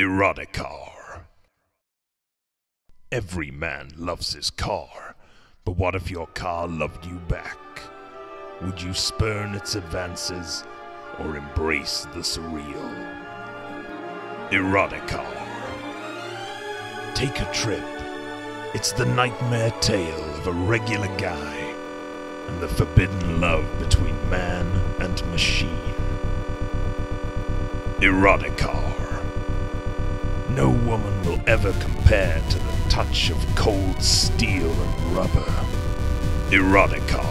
Eroticar. Every man loves his car, but what if your car loved you back? Would you spurn its advances or embrace the surreal? Eroticar. Take a trip. It's the nightmare tale of a regular guy and the forbidden love between man and machine. Eroticar. No woman will ever compare to the touch of cold steel and rubber. Eroticar.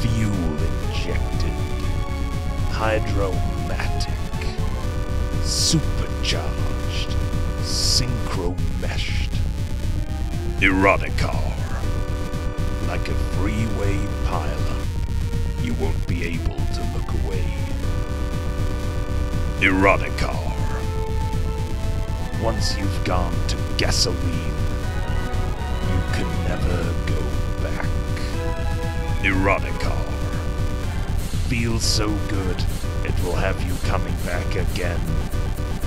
Fuel injected. Hydromatic. Supercharged. Synchro meshed. Eroticar. Like a freeway pileup, you won't be able to look away. Eroticar. Once you've gone to gasoline, you can never go back. Eroticar. Feels so good, it will have you coming back again,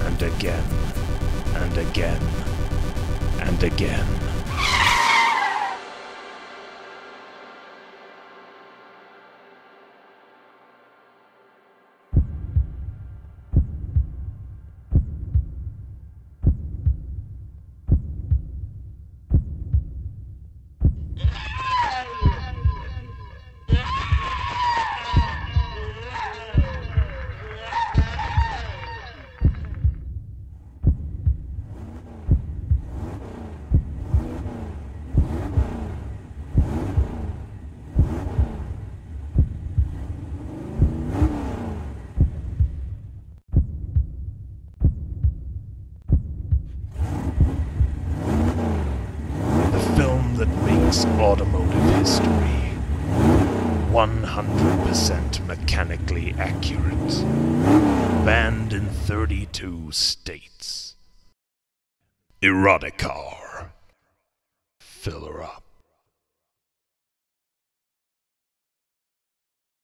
and again, and again, and again. The film automotive history. 100% mechanically accurate. Banned in 32 states. Eroticar. Fill her up.